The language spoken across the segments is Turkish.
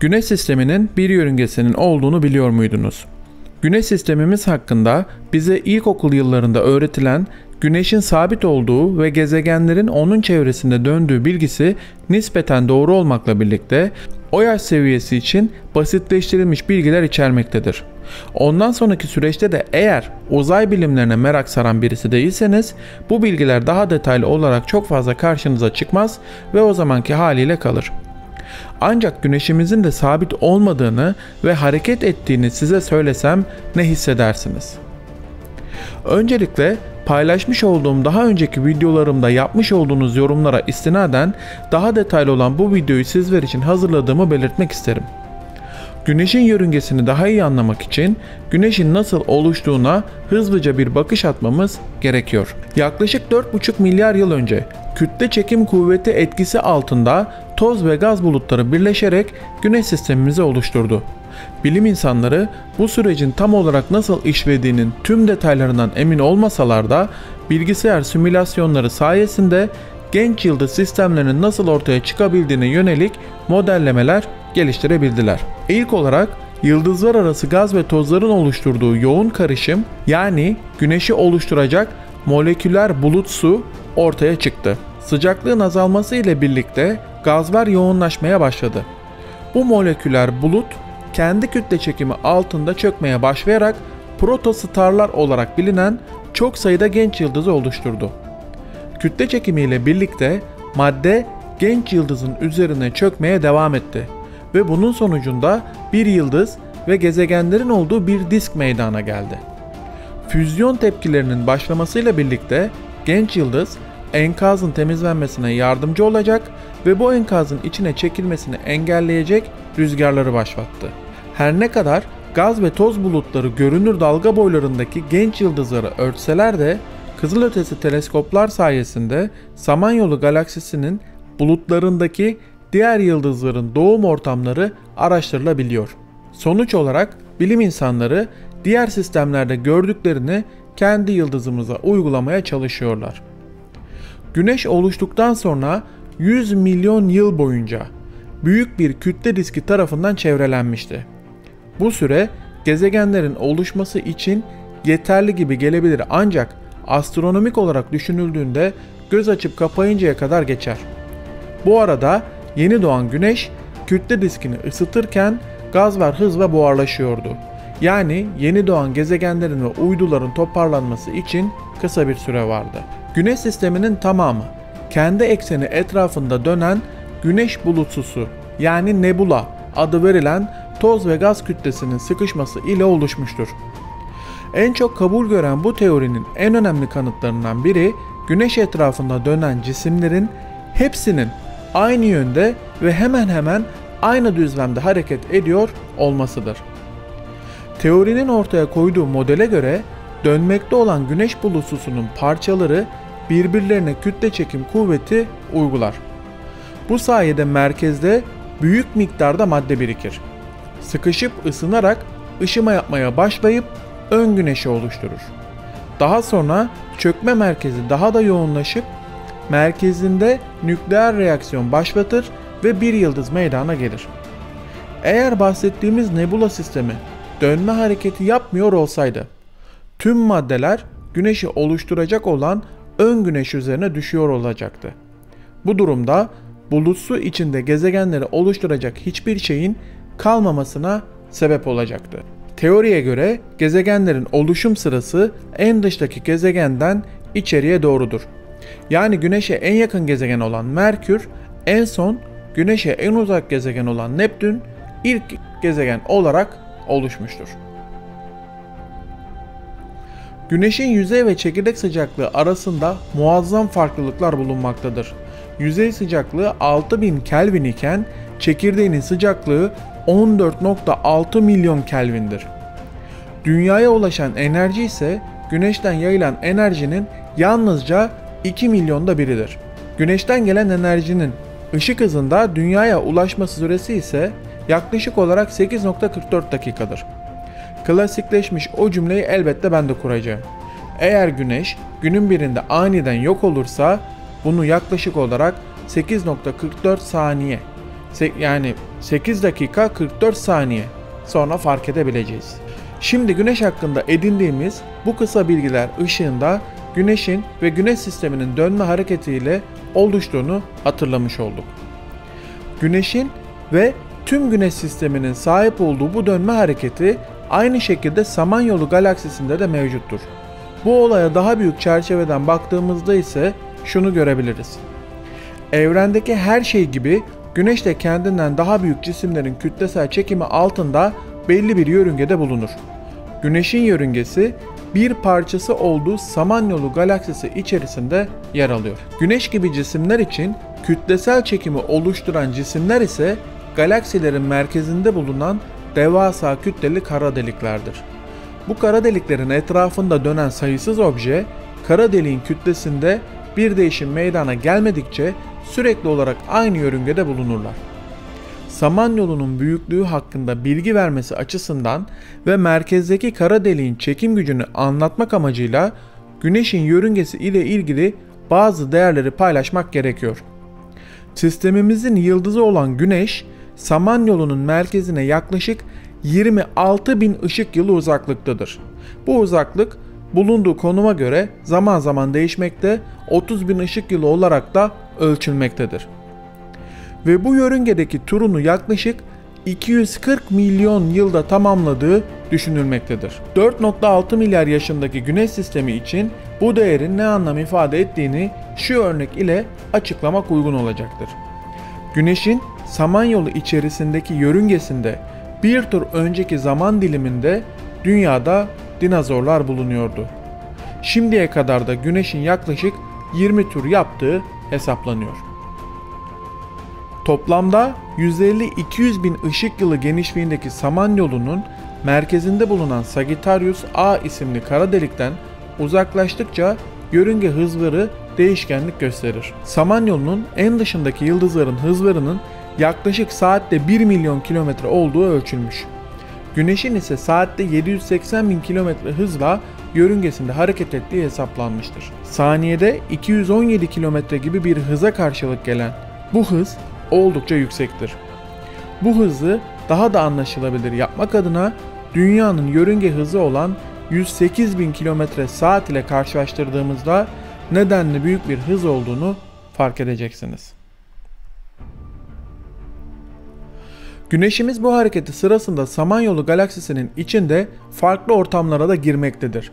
Güneş sisteminin bir yörüngesinin olduğunu biliyor muydunuz? Güneş sistemimiz hakkında bize ilkokul yıllarında öğretilen Güneşin sabit olduğu ve gezegenlerin onun çevresinde döndüğü bilgisi nispeten doğru olmakla birlikte o yaş seviyesi için basitleştirilmiş bilgiler içermektedir. Ondan sonraki süreçte de eğer uzay bilimlerine merak saran birisi değilseniz bu bilgiler daha detaylı olarak çok fazla karşınıza çıkmaz ve o zamanki haliyle kalır. Ancak güneşimizin de sabit olmadığını ve hareket ettiğini size söylesem ne hissedersiniz? Öncelikle paylaşmış olduğum daha önceki videolarımda yapmış olduğunuz yorumlara istinaden daha detaylı olan bu videoyu sizler için hazırladığımı belirtmek isterim. Güneşin yörüngesini daha iyi anlamak için güneşin nasıl oluştuğuna hızlıca bir bakış atmamız gerekiyor. Yaklaşık 4,5 milyar yıl önce kütle çekim kuvveti etkisi altında toz ve gaz bulutları birleşerek güneş sistemimizi oluşturdu. Bilim insanları bu sürecin tam olarak nasıl işlediğinin tüm detaylarından emin olmasalar da bilgisayar simülasyonları sayesinde genç yıldız sistemlerinin nasıl ortaya çıkabildiğine yönelik modellemeler geliştirebildiler. İlk olarak yıldızlar arası gaz ve tozların oluşturduğu yoğun karışım yani güneşi oluşturacak moleküler bulut su ortaya çıktı. Sıcaklığın azalması ile birlikte gazlar yoğunlaşmaya başladı. Bu moleküler bulut kendi kütle çekimi altında çökmeye başlayarak protostarlar olarak bilinen çok sayıda genç yıldızı oluşturdu. Kütle çekimiyle birlikte madde genç yıldızın üzerine çökmeye devam etti ve bunun sonucunda bir yıldız ve gezegenlerin olduğu bir disk meydana geldi. Füzyon tepkilerinin başlamasıyla birlikte genç yıldız enkazın temizlenmesine yardımcı olacak ve bu enkazın içine çekilmesini engelleyecek rüzgarları başlattı. Her ne kadar gaz ve toz bulutları görünür dalga boylarındaki genç yıldızları örtseler de kızılötesi teleskoplar sayesinde Samanyolu galaksisinin bulutlarındaki diğer yıldızların doğum ortamları araştırılabiliyor. Sonuç olarak bilim insanları diğer sistemlerde gördüklerini kendi yıldızımıza uygulamaya çalışıyorlar. Güneş oluştuktan sonra 100 milyon yıl boyunca büyük bir kütle diski tarafından çevrelenmişti. Bu süre gezegenlerin oluşması için yeterli gibi gelebilir ancak astronomik olarak düşünüldüğünde göz açıp kapayıncaya kadar geçer. Bu arada yeni doğan güneş kütle diskini ısıtırken gaz var hız ve buharlaşıyordu. Yani yeni doğan gezegenlerin ve uyduların toparlanması için kısa bir süre vardı. Güneş sisteminin tamamı kendi ekseni etrafında dönen güneş bulutsusu yani nebula adı verilen toz ve gaz kütlesinin sıkışması ile oluşmuştur. En çok kabul gören bu teorinin en önemli kanıtlarından biri güneş etrafında dönen cisimlerin hepsinin aynı yönde ve hemen hemen aynı düzlemde hareket ediyor olmasıdır. Teorinin ortaya koyduğu modele göre dönmekte olan güneş bulutsusunun parçaları birbirlerine kütle çekim kuvveti uygular. Bu sayede merkezde büyük miktarda madde birikir. Sıkışıp ısınarak ışıma yapmaya başlayıp ön güneşi oluşturur. Daha sonra çökme merkezi daha da yoğunlaşıp merkezinde nükleer reaksiyon başlatır ve bir yıldız meydana gelir. Eğer bahsettiğimiz nebula sistemi dönme hareketi yapmıyor olsaydı tüm maddeler güneşi oluşturacak olan ön güneş üzerine düşüyor olacaktı. Bu durumda bulutsu içinde gezegenleri oluşturacak hiçbir şeyin kalmamasına sebep olacaktı. Teoriye göre gezegenlerin oluşum sırası en dıştaki gezegenden içeriye doğrudur. Yani Güneş'e en yakın gezegen olan Merkür, en son Güneş'e en uzak gezegen olan Neptün ilk gezegen olarak oluşmuştur. Güneşin yüzey ve çekirdek sıcaklığı arasında muazzam farklılıklar bulunmaktadır. Yüzey sıcaklığı 6000 Kelvin iken çekirdeğinin sıcaklığı 14.6 milyon Kelvin'dir. Dünyaya ulaşan enerji ise Güneşten yayılan enerjinin yalnızca 2 milyonda biridir. Güneşten gelen enerjinin ışık hızında dünyaya ulaşması süresi ise yaklaşık olarak 8.44 dakikadır. Klasikleşmiş o cümleyi elbette ben de kuracağım. Eğer güneş günün birinde aniden yok olursa bunu yaklaşık olarak 8.44 saniye yani 8 dakika 44 saniye sonra fark edebileceğiz. Şimdi güneş hakkında edindiğimiz bu kısa bilgiler ışığında güneşin ve güneş sisteminin dönme hareketiyle oluştuğunu hatırlamış olduk. Güneşin ve tüm güneş sisteminin sahip olduğu bu dönme hareketi aynı şekilde Samanyolu galaksisinde de mevcuttur. Bu olaya daha büyük çerçeveden baktığımızda ise şunu görebiliriz. Evrendeki her şey gibi Güneş de kendinden daha büyük cisimlerin kütlesel çekimi altında belli bir yörüngede bulunur. Güneşin yörüngesi bir parçası olduğu Samanyolu galaksisi içerisinde yer alıyor. Güneş gibi cisimler için kütlesel çekimi oluşturan cisimler ise galaksilerin merkezinde bulunan devasa kütleli kara deliklerdir. Bu kara deliklerin etrafında dönen sayısız obje, kara deliğin kütlesinde bir değişim meydana gelmedikçe sürekli olarak aynı yörüngede bulunurlar. Samanyolu'nun büyüklüğü hakkında bilgi vermesi açısından ve merkezdeki kara deliğin çekim gücünü anlatmak amacıyla Güneş'in yörüngesi ile ilgili bazı değerleri paylaşmak gerekiyor. Sistemimizin yıldızı olan Güneş, Samanyolu'nun merkezine yaklaşık 26 bin ışık yılı uzaklıktadır. Bu uzaklık bulunduğu konuma göre zaman zaman değişmekte, 30 bin ışık yılı olarak da ölçülmektedir. Ve bu yörüngedeki turunu yaklaşık 240 milyon yılda tamamladığı düşünülmektedir. 4.6 milyar yaşındaki güneş sistemi için bu değerin ne anlam ifade ettiğini şu örnek ile açıklamak uygun olacaktır. Güneşin Samanyolu içerisindeki yörüngesinde bir tur önceki zaman diliminde dünyada dinozorlar bulunuyordu. Şimdiye kadar da Güneş'in yaklaşık 20 tur yaptığı hesaplanıyor. Toplamda 150-200 bin ışık yılı genişliğindeki Samanyolu'nun merkezinde bulunan Sagittarius A isimli kara delikten uzaklaştıkça yörünge hızları değişkenlik gösterir. Samanyolu'nun en dışındaki yıldızların hızlarının yaklaşık saatte 1 milyon kilometre olduğu ölçülmüş. Güneşin ise saatte 780 bin kilometre hızla yörüngesinde hareket ettiği hesaplanmıştır. Saniyede 217 kilometre gibi bir hıza karşılık gelen bu hız oldukça yüksektir. Bu hızı daha da anlaşılabilir yapmak adına dünyanın yörünge hızı olan 108 bin kilometre saat ile karşılaştırdığımızda nedenli büyük bir hız olduğunu fark edeceksiniz. Güneşimiz bu hareketi sırasında Samanyolu galaksisinin içinde farklı ortamlara da girmektedir.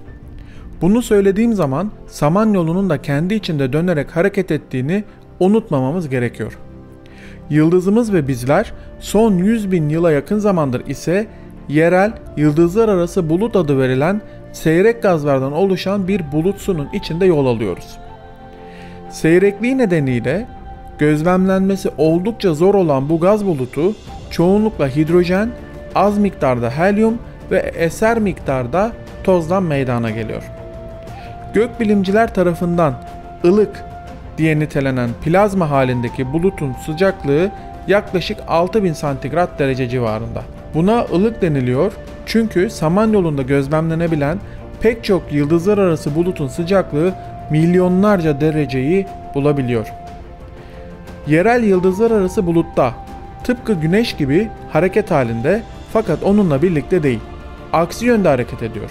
Bunu söylediğim zaman Samanyolu'nun da kendi içinde dönerek hareket ettiğini unutmamamız gerekiyor. Yıldızımız ve bizler son 100 bin yıla yakın zamandır ise yerel yıldızlar arası bulut adı verilen seyrek gazlardan oluşan bir bulutsunun içinde yol alıyoruz. Seyrekliği nedeniyle gözlemlenmesi oldukça zor olan bu gaz bulutu çoğunlukla hidrojen, az miktarda helyum ve eser miktarda tozdan meydana geliyor. Gökbilimciler tarafından ılık diye nitelenen plazma halindeki bulutun sıcaklığı yaklaşık 6000 santigrat derece civarında. Buna ılık deniliyor çünkü Samanyolu'nda gözlemlenebilen pek çok yıldızlar arası bulutun sıcaklığı milyonlarca dereceyi bulabiliyor. Yerel yıldızlar arası bulutta tıpkı güneş gibi hareket halinde fakat onunla birlikte değil. Aksi yönde hareket ediyor.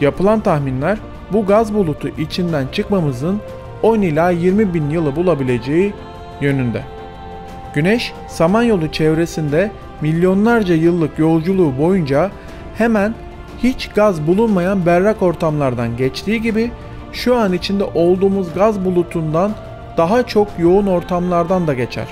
Yapılan tahminler bu gaz bulutu içinden çıkmamızın 10 ila 20 bin yılı bulabileceği yönünde. Güneş, Samanyolu çevresinde milyonlarca yıllık yolculuğu boyunca hemen hiç gaz bulunmayan berrak ortamlardan geçtiği gibi şu an içinde olduğumuz gaz bulutundan daha çok yoğun ortamlardan da geçer.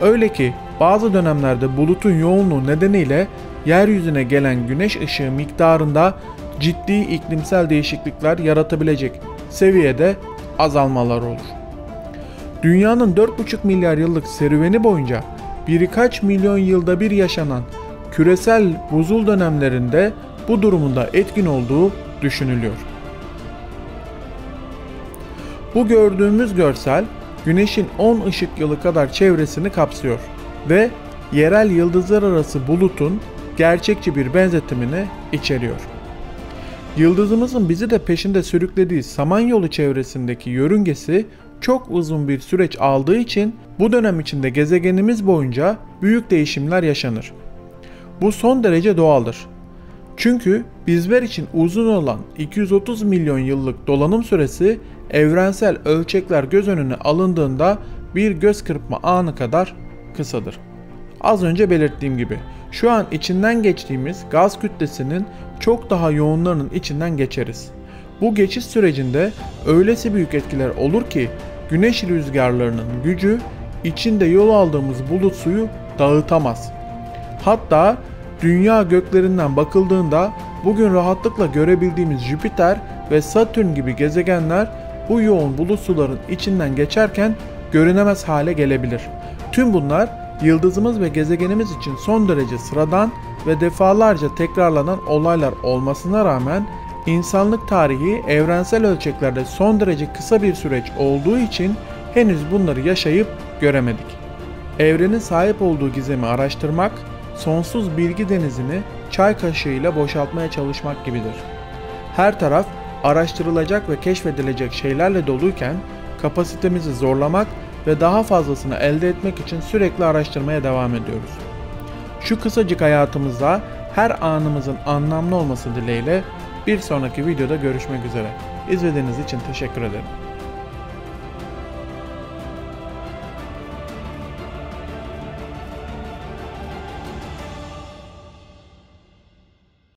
Öyle ki bazı dönemlerde bulutun yoğunluğu nedeniyle yeryüzüne gelen güneş ışığı miktarında ciddi iklimsel değişiklikler yaratabilecek seviyede azalmalar olur. Dünyanın 4,5 milyar yıllık serüveni boyunca birkaç milyon yılda bir yaşanan küresel buzul dönemlerinde bu durumunda etkin olduğu düşünülüyor. Bu gördüğümüz görsel Güneş'in 10 ışık yılı kadar çevresini kapsıyor ve yerel yıldızlar arası bulutun gerçekçi bir benzetimini içeriyor. Yıldızımızın bizi de peşinde sürüklediği Samanyolu çevresindeki yörüngesi çok uzun bir süreç aldığı için bu dönem içinde gezegenimiz boyunca büyük değişimler yaşanır. Bu son derece doğaldır. Çünkü bizler için uzun olan 230 milyon yıllık dolanım süresi evrensel ölçekler göz önüne alındığında bir göz kırpma anı kadar kısadır. Az önce belirttiğim gibi şu an içinden geçtiğimiz gaz kütlesinin çok daha yoğunlarının içinden geçeriz. Bu geçiş sürecinde öylesi büyük etkiler olur ki güneş rüzgarlarının gücü içinde yol aldığımız bulut suyu dağıtamaz. Hatta dünya göklerinden bakıldığında bugün rahatlıkla görebildiğimiz Jüpiter ve Satürn gibi gezegenler bu yoğun bulut suların içinden geçerken görünemez hale gelebilir. Tüm bunlar yıldızımız ve gezegenimiz için son derece sıradan ve defalarca tekrarlanan olaylar olmasına rağmen insanlık tarihi evrensel ölçeklerde son derece kısa bir süreç olduğu için henüz bunları yaşayıp göremedik. Evrenin sahip olduğu gizemi araştırmak, sonsuz bilgi denizini çay kaşığıyla boşaltmaya çalışmak gibidir. Her taraf araştırılacak ve keşfedilecek şeylerle doluyken kapasitemizi zorlamak ve daha fazlasını elde etmek için sürekli araştırmaya devam ediyoruz. Şu kısacık hayatımızda her anımızın anlamlı olması dileğiyle bir sonraki videoda görüşmek üzere. İzlediğiniz için teşekkür ederim.